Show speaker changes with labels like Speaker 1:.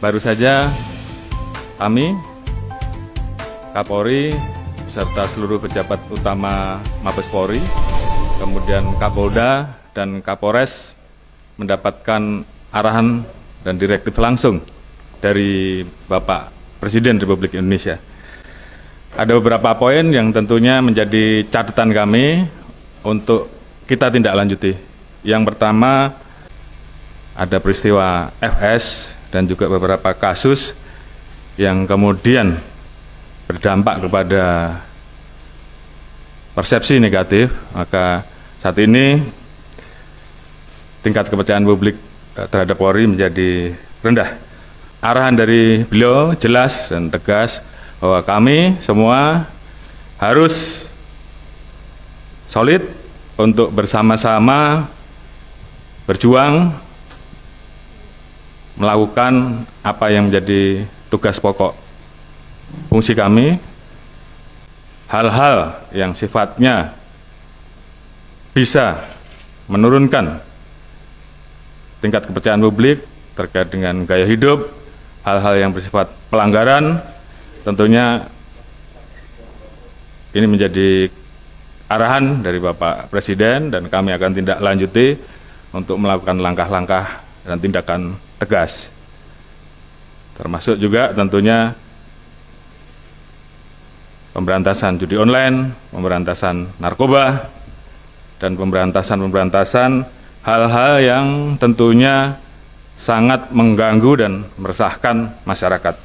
Speaker 1: Baru saja kami, Kapolri, beserta seluruh pejabat utama Mabes Polri, kemudian Kapolda dan Kapolres mendapatkan arahan dan direktif langsung dari Bapak Presiden Republik Indonesia. Ada beberapa poin yang tentunya menjadi catatan kami untuk kita tindak lanjuti. Yang pertama, ada peristiwa FS dan juga beberapa kasus yang kemudian berdampak kepada persepsi negatif, maka saat ini tingkat kepercayaan publik eh, terhadap Polri menjadi rendah. Arahan dari beliau jelas dan tegas bahwa kami semua harus solid untuk bersama-sama berjuang melakukan apa yang menjadi tugas pokok. Fungsi kami hal-hal yang sifatnya bisa menurunkan tingkat kepercayaan publik terkait dengan gaya hidup, hal-hal yang bersifat pelanggaran, tentunya ini menjadi arahan dari Bapak Presiden dan kami akan tindak lanjuti untuk melakukan langkah-langkah dan tindakan tegas. Termasuk juga tentunya pemberantasan judi online, pemberantasan narkoba, dan pemberantasan-pemberantasan hal-hal yang tentunya sangat mengganggu dan meresahkan masyarakat.